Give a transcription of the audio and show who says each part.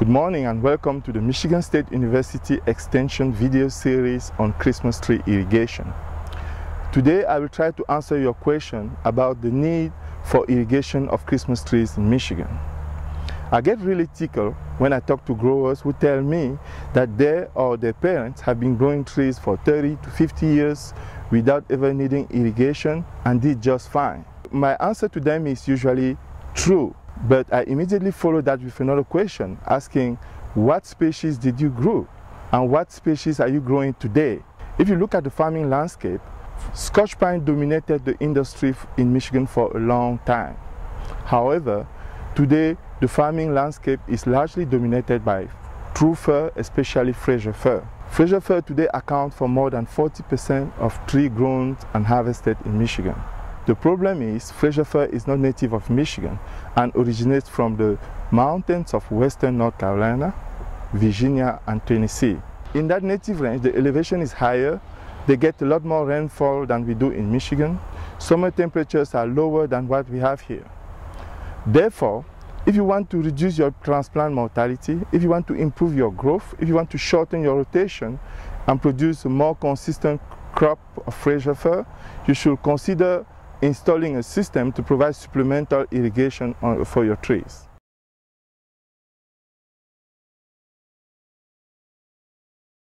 Speaker 1: Good morning and welcome to the Michigan State University Extension video series on Christmas tree irrigation. Today I will try to answer your question about the need for irrigation of Christmas trees in Michigan. I get really tickled when I talk to growers who tell me that they or their parents have been growing trees for 30 to 50 years without ever needing irrigation and did just fine. My answer to them is usually true, but I immediately follow that with another question asking what species did you grow and what species are you growing today? If you look at the farming landscape, Scotch pine dominated the industry in Michigan for a long time. However, today the farming landscape is largely dominated by true fir, especially Fraser fir. Fraser fir today accounts for more than 40% of tree grown and harvested in Michigan. The problem is Fraser fir is not native of Michigan and originates from the mountains of western North Carolina, Virginia and Tennessee. In that native range, the elevation is higher, they get a lot more rainfall than we do in Michigan. Summer temperatures are lower than what we have here. Therefore, if you want to reduce your transplant mortality, if you want to improve your growth, if you want to shorten your rotation and produce a more consistent crop of Fraser fir, you should consider installing a system to provide supplemental irrigation for your trees.